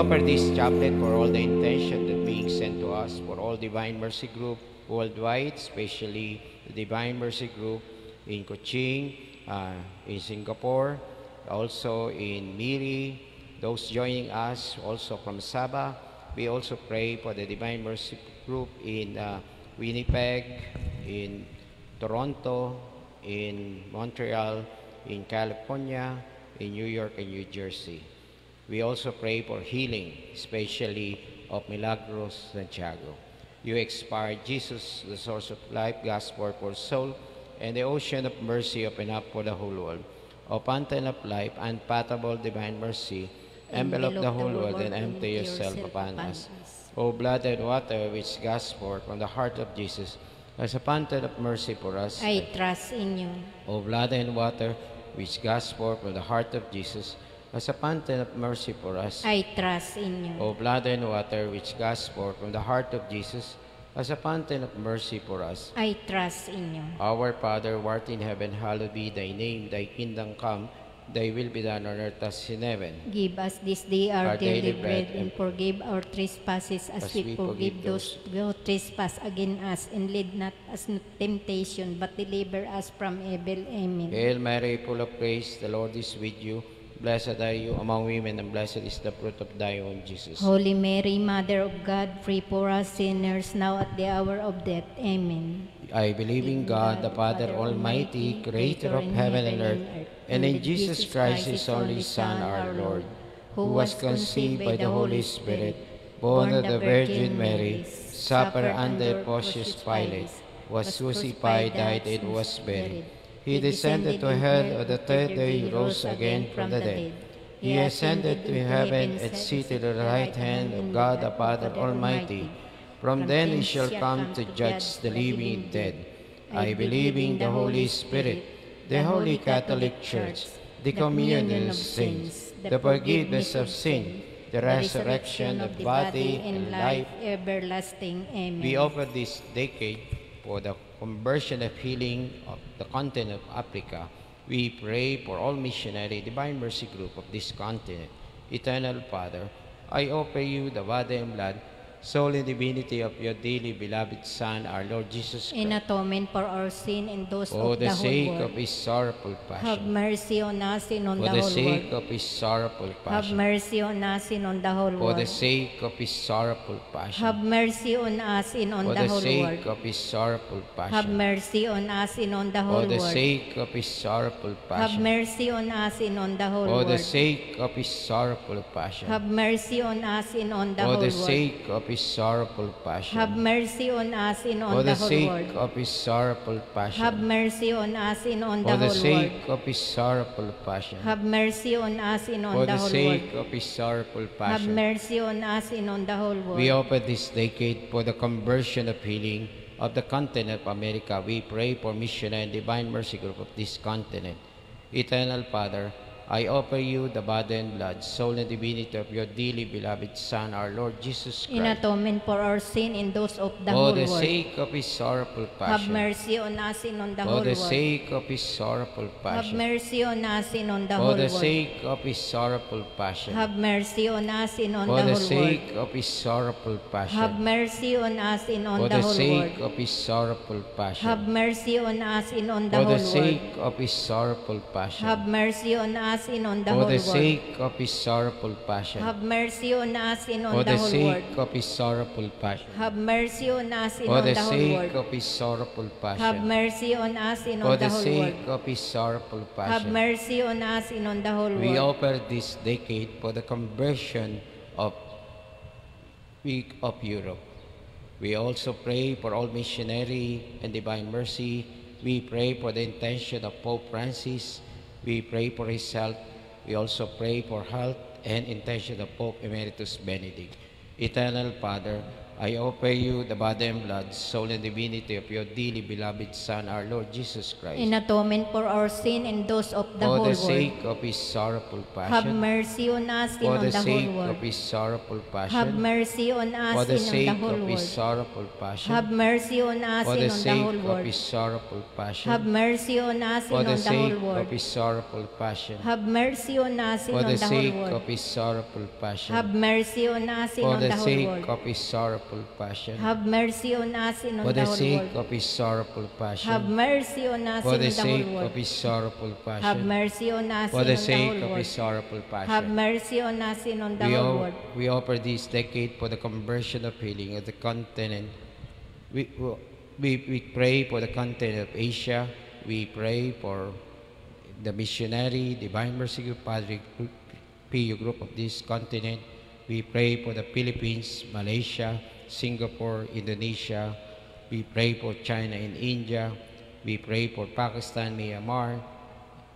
offer this chaplet for all the intention that being sent to us, for all Divine Mercy Group worldwide, especially the Divine Mercy Group in Kuching, uh, in Singapore, also in Miri, those joining us also from Sabah. We also pray for the Divine Mercy Group in uh, Winnipeg, in Toronto, in Montreal, in California, in New York, and New Jersey. We also pray for healing, especially of Milagros Santiago. You expired Jesus, the source of life, gospel for soul, and the ocean of mercy open up for the whole world. O fountain of life, unpathable divine mercy, envelop the whole world and empty yourself upon us. O blood and water which gospel from the heart of Jesus, as a fountain of mercy for us. I trust in you. O blood and water which gospel from the heart of Jesus, as a fountain of mercy for us. I trust in you. O blood and water which gospel from the heart of Jesus, as a fountain of mercy for us. I trust in you. Our Father, who art in heaven, hallowed be thy name, thy kingdom come, thy will be done on earth as in heaven. Give us this day our, Our daily daily bread, bread, and forgive our trespasses as, as we we forgive those who trespass against us. And lead not us into temptation, but deliver us from evil. Amen. Hail Mary, full of grace, the Lord is with you. Blessed are you among women, and blessed is the fruit of thy womb, Jesus. Holy Mary, Mother of God, pray for us sinners now at the hour of death. Amen. I believe in God, the Father Almighty, creator of heaven and earth, and in Jesus Christ, his only Son, our Lord, who was conceived by the Holy Spirit, born of the Virgin Mary, suffered under Pontius Pilate, was crucified, died, and was buried. He descended to hell, on the third day he rose again from the dead. He ascended to heaven and seated at the right hand of God the Father Almighty. From then he shall come to judge the living and dead. I believe in the Holy Spirit, the Holy Catholic Church, the communion of saints, the forgiveness of sin, the resurrection of body and life. everlasting. Amen. We offer this decade for the conversion of healing of the continent of Africa. We pray for all missionary Divine Mercy Group of this continent. Eternal Father, I offer you the body and blood, soul and divinity of your dearly beloved Son, our Lord Jesus in Christ. atonement for our sin and those For of the the whole sake world. of his sorrowful Have passion. mercy on us and on For the the whole sake world. of his sorrowful Have passion. mercy on us and on the whole For world. the sake of his sorrowful passion. Have mercy on us and on For the the whole sake world. of his sorrowful Have passion. mercy on us and on the For whole the world. sake of his sorrowful Have passion. mercy on us and on the whole For the world. sake of his sorrowful passion. Have mercy on us and on the For whole the world. sake of his sorrowful passion. Have mercy on us For on the the whole sake world. of his sorrowful Have passion. mercy on us and on the For the whole world. sake of his sorrowful passion. Have mercy on us and on For the the whole sake world. of his sorrowful Have passion. mercy on us and on the whole world. We offer this decade for the conversion of healing of the continent of America. We pray for mission and divine mercy group of this continent. Eternal Father, I offer you the body and blood, soul and divinity of your dearly beloved Son, our Lord Jesus in Christ. atonement for our sin and those of the For whole the world. sake of his sorrowful Have passion. mercy on us and on the For whole the world. sake of his sorrowful Have passion. mercy on us and on the For whole the world. sake of his sorrowful passion. Have mercy on us and on For the the whole world. sake of his sorrowful Have passion. mercy on us and on For the the whole sake world. of his sorrowful Have passion. mercy on us and on the For whole the world. sake of his sorrowful Have passion. mercy on us and on the For whole the world. sake of his sorrowful passion. Have mercy on us and on For the the whole world. sake of his sorrowful passion. Have mercy on us and For on the the whole sake world. of his sorrowful Have passion. mercy on us and For on the the whole sake world. of his sorrowful Have passion. mercy on us and on the whole We world. offer this decade for the conversion of week of Europe. We also pray for all missionary and divine mercy. We pray for the intention of Pope Francis. We pray for his health. We also pray for health and intention of Pope Emeritus Benedict. Eternal Father, I offer you the body and blood, soul and divinity of your dearly beloved Son, our Lord Jesus Christ. In atonement for our sin and those of the for whole the world. sake of his sorrowful Have passion. mercy on us and For on the the sake whole world. of his sorrowful Have passion. mercy on For us the and on sake the whole of his world. sorrowful passion. Have mercy on us For and the on the sake whole of world. his sorrowful passion. Have mercy on us For and the on the sake whole of world. his sorrowful passion. Have mercy on us and For on the the whole sake world. of his sorrowful passion. Have mercy on us and For on the the whole sake world. of his sorrowful passion. Have mercy on us on For the sake of his sorrowful Have passion. mercy on us For the sake of his sorrowful Have passion. mercy on us For the sake of his sorrowful Have passion. mercy on us and on the We, whole world. we offer this decade for the conversion of healing of the continent. We, we, we pray for the continent of Asia. We pray for the missionary, Divine Mercy Padre Pio group of this continent. We pray for the Philippines, Malaysia, Singapore, Indonesia. We pray for China and India. We pray for Pakistan, Myanmar.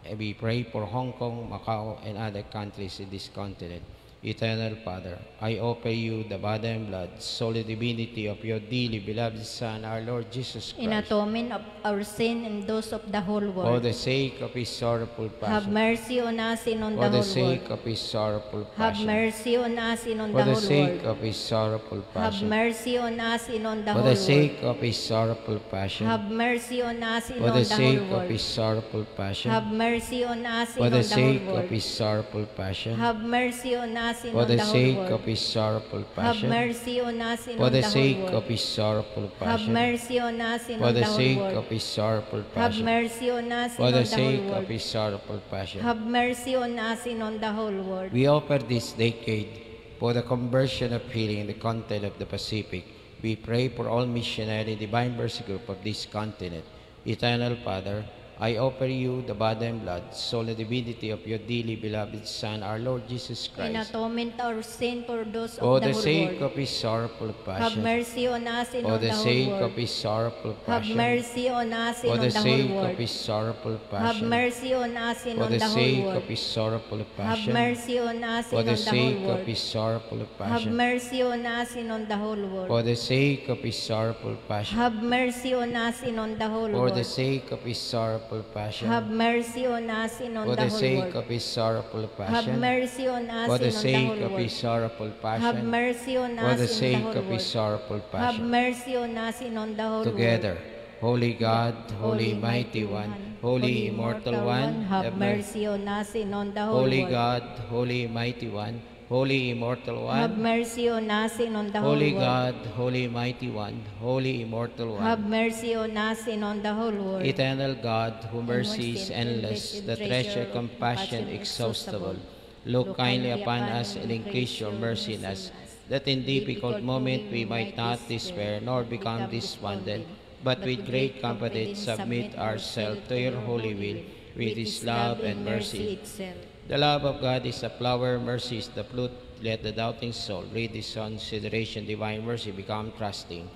And we pray for Hong Kong, Macau, and other countries in this continent. Eternal Father, I offer you the body and blood, soul and divinity of your dearly beloved Son, our Lord Jesus In Christ, atonement of our sin and those of the whole for world. the sake of his sorrowful Have passion, mercy on us and on for the the whole sake world. of his sorrowful Have passion, mercy on us and on for the the whole sake world. of his sorrowful Have passion, mercy on us and on the for whole the world. sake of his sorrowful passion, Have mercy on us and for on the the sake whole of world. his sorrowful passion, Have mercy on us for and on the the sake whole of world. his sorrowful passion, Have mercy on us and for on the the sake world. of his sorrowful Have passion, mercy on us and for the the sake whole of world. his sorrowful Have passion, mercy on us and for the the whole sake world. of his sorrowful Have passion, mercy on us for and the the sake whole of world. his sorrowful passion. Have mercy on us and on the whole world. We offer this decade for the conversion of healing in the continent of the Pacific. We pray for all missionary divine mercy group of this continent. Eternal Father, I offer you the body and blood, soul and divinity of your dearly beloved Son, our Lord Jesus In Christ. atonement our sin for those For of the the whole sake world. of his sorrowful Have passion, mercy on us and for on the the sake whole of world. his sorrowful Have passion, mercy on us for and the on the sake whole of world. his sorrowful Have passion, mercy on us and for on the the whole sake world. of his sorrowful Have passion, mercy on us for and the on the sake whole of world. his sorrowful Have passion, mercy on us and on the whole world. for the sake of his sorrowful passion, Have mercy on us and on the whole for the world. sake of his sorrowful passion, Have mercy on us and on for the the whole sake world. of his sorrowful Have passion, mercy on us for the sake of his sorrowful Have passion, mercy on for us the and the sake of his sorrowful Have passion. mercy on us and on the whole Together, world. Holy God, Holy Mighty One, Holy Immortal One, have mercy on us and on the whole Holy world. God, Holy Mighty One, Holy Immortal Have One, mercy on us and on the whole Holy world. God, Holy Mighty One, Holy Immortal Have One, mercy on us and on the whole world. Eternal God, who mercy is endless, the treasure compassion exhaustible. Look kindly upon us and increase your mercy in us, that in difficult moment we might not despair nor become despondent, but with great confidence submit ourselves to your holy will, with his love and mercy. itself. The love of God is the flower, mercy is the fruit. Let the doubting soul read this consideration, divine mercy become trusting.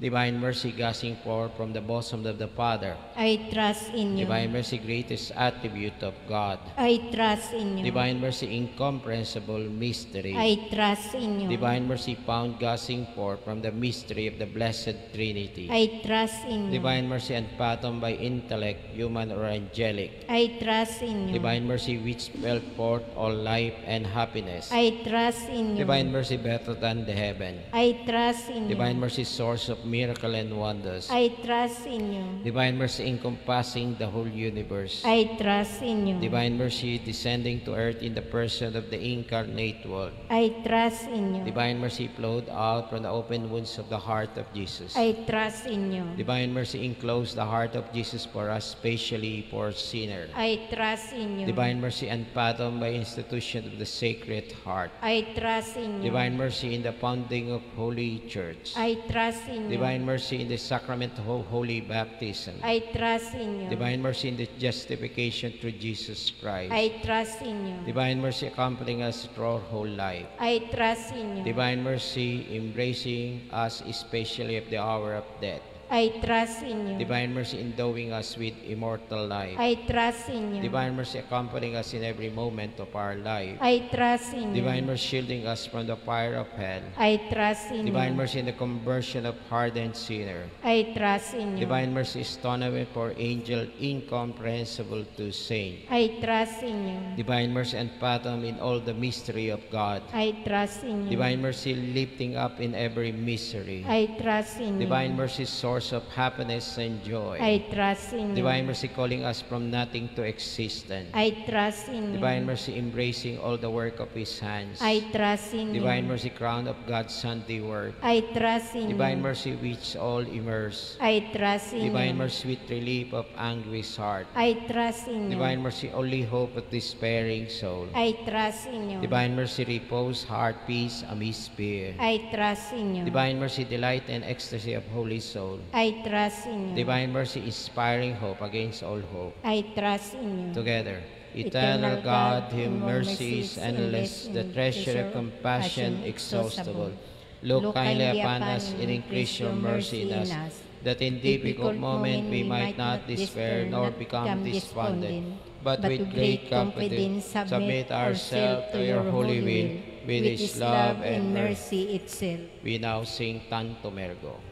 Divine mercy gushing forth from the bosom of the Father. I trust in you. Divine mercy, greatest attribute of God. I trust in you. Divine mercy, incomprehensible mystery. I trust in you. Divine mercy found gushing forth from the mystery of the Blessed Trinity. I trust in you. Divine mercy unfathomed by intellect, human or angelic. I trust in you. Divine mercy which spelled forth all life and happiness. I trust in you. Divine mercy better than the heaven. I trust in Divine you. mercy source of miracle and wonders. I trust in you. Divine mercy encompassing the whole universe. I trust in you. Divine mercy descending to earth in the person of the incarnate world. I trust in you. Divine mercy flowed out from the open wounds of the heart of Jesus. I trust in you. Divine mercy enclosed the heart of Jesus for us, specially for sinners. I trust in you. Divine mercy unfathomed by institution of the Sacred Heart. I trust in you. Divine mercy in the founding of Holy Church. I trust in you. Divine mercy in the sacrament of holy baptism. I trust in you. Divine mercy in the justification through Jesus Christ. I trust in you. Divine mercy accompanying us through our whole life. I trust in you. Divine mercy embracing us especially at the hour of death. I trust in you. Divine mercy endowing us with immortal life. I trust in you. Divine mercy accompanying us in every moment of our life. I trust in you. Divine mercy shielding us from the fire of hell. I trust in you. Divine you. mercy in the conversion of hardened sinner. I trust in you. Divine mercy is atonement for angel incomprehensible to saint. I trust in you. Divine mercy and fathom in all the mystery of God. I trust in you. Divine mercy lifting up in every misery. I trust in Divine you. Divine mercy source of happiness and joy. I trust in you. Divine mercy calling us from nothing to existence. I trust in you. Divine mercy embracing all the work of His hands. I trust in Divine you. mercy crown of God's handiwork. I trust in Divine you. mercy which all immerse. I trust in Divine you. mercy sweet relief of anguished heart. I trust in you. Divine mercy only hope of despairing soul. I trust in you. Divine mercy repose heart peace amidst fear. I trust in you. Divine mercy delight and ecstasy of holy soul. I trust in you. Divine mercy inspiring hope against all hope. I trust in you. Together, eternal God, whose mercy is endless, the treasure of compassion exhaustible. Look kindly upon us and increase your mercy in us, that in difficult moment we might not despair nor become despondent, but with great confidence submit ourselves to your holy will, with His love and mercy. mercy itself. We now sing Tanto Mergo.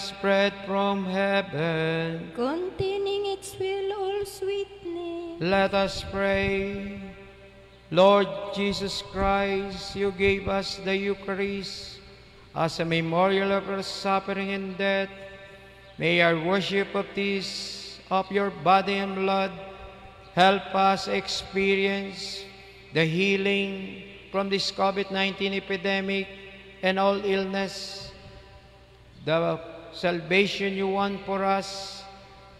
Us from heaven. Containing its will all sweetness. Let us pray. Lord Jesus Christ, you gave us the Eucharist as a memorial of your suffering and death. May our worship of this, of your body and blood, help us experience the healing from this COVID-19 epidemic and all illness, the salvation you want for us,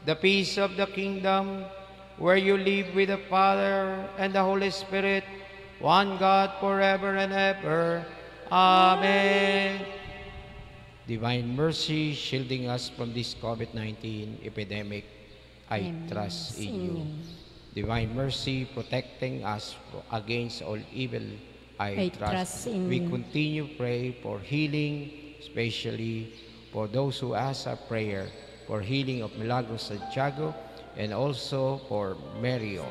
the peace of the kingdom, where you live with the Father and the Holy Spirit, one God forever and ever. Amen. Divine mercy shielding us from this COVID-19 epidemic, I trust in you. Divine mercy protecting us against all evil, I, I trust in We continue pray for healing, especially for those who ask a prayer for healing of Milagros Santiago and also for Mario.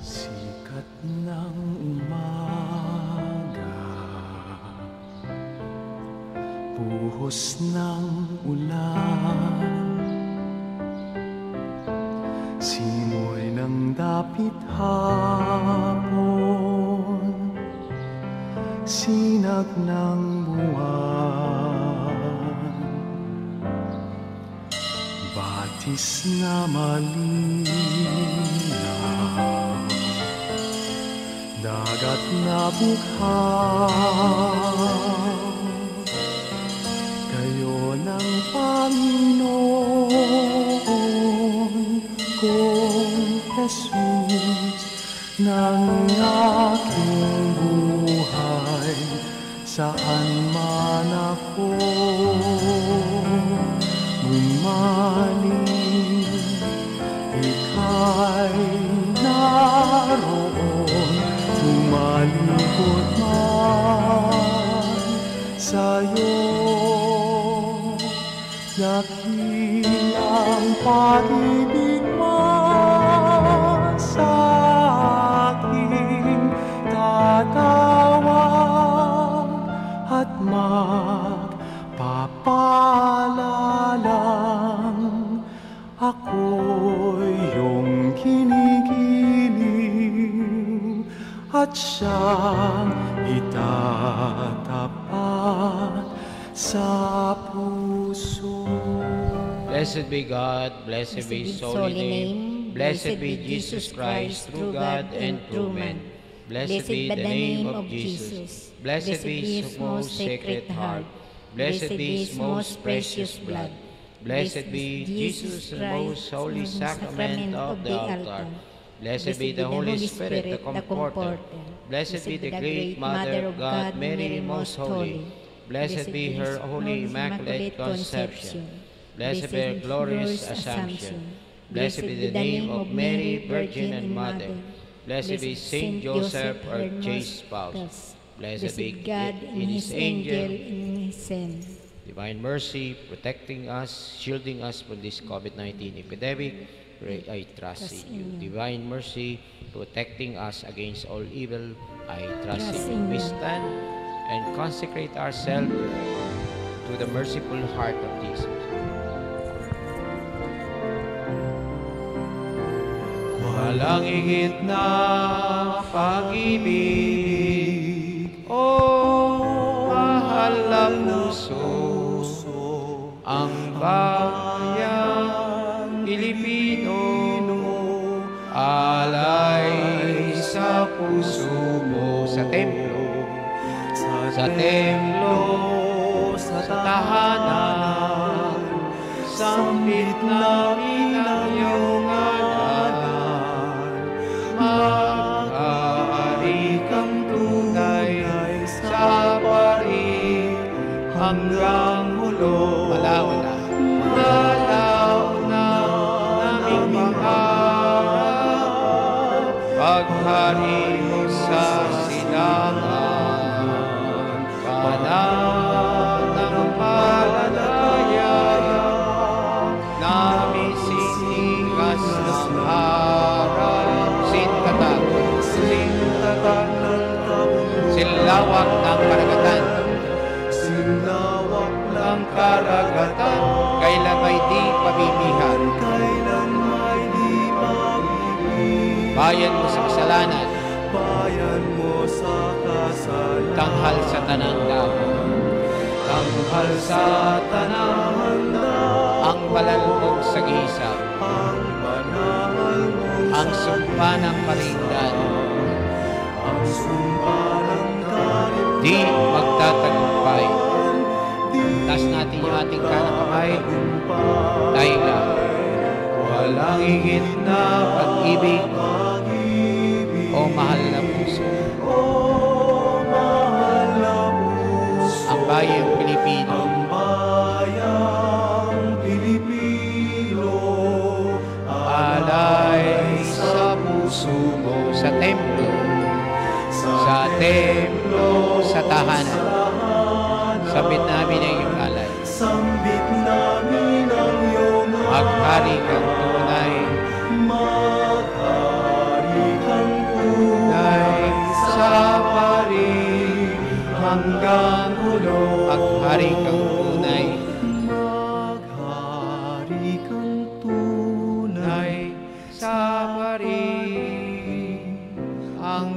Sikat ng umaga Buhos ng ulan Simoy ng dapit hapon Sinag ng buwan. Batis na malinaw. Dagat na bughaw Kayo ng Panginoon kong Jesus ng aking buhay saan man ako bumaling ika'y naroon tumalikod man sa'yo. Dakilang pag-ibig mo at magpapalalang ako'y iyong kinikiling at siyang itatapat sa puso. Blessed be God, blessed be His holy name, blessed be Jesus Christ, true God and true man. Blessed be the name of Jesus, blessed be His most sacred heart, blessed be His most precious blood, blessed be Jesus, the most holy sacrament of the altar. Blessed be the Holy Spirit, the Comforter. Blessed be the great Mother of God, Mary most holy. Blessed be her holy immaculate conception. Blessed be her glorious assumption. Blessed be the name of Mary, Virgin and Mother. Blessed be Saint Joseph, our chaste spouse. Blessed be God and His angel in His hand. Divine mercy, protecting us, shielding us from this COVID-19 epidemic, pray, I trust in you. in you. Divine mercy, protecting us against all evil, I trust, in you. We stand and consecrate ourselves to the merciful heart of Jesus. Walang higit na pag-ibig, o mahal na puso, ang bayang Pilipino, alay sa puso mo. Sa templo, sa templo, sa tahanan, sambit namin hanggang hulo. Malaw na. Malaw na naming pangarap. Paghari mo sa silangan. Panatang palataya. Nami sinigas ng harap. Sintatag. Sintatag Silawak pag-ibig Bayan mo sa kasalanan. bayan mo sa kasalan Tanghal sa tanang damo. Tanghal sa tanang ang balalbog sa gisa. ang banal mo Ang sumpa ng parindan. ang sumpa ng kalimtan Di magtatagumpay. Taas natin yung ating kanang kamay. Tayo lang. Walang higit na pag-ibig o mahal na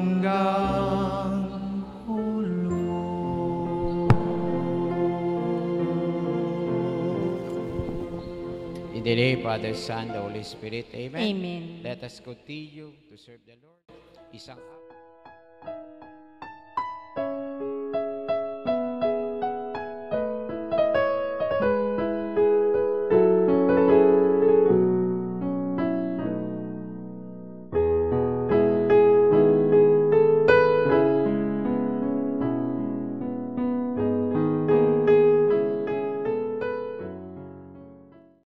hanggang In the name, Father, Son, the Holy Spirit. Amen. Amen. Let us continue to serve the Lord. Isang